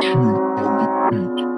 true on the beat.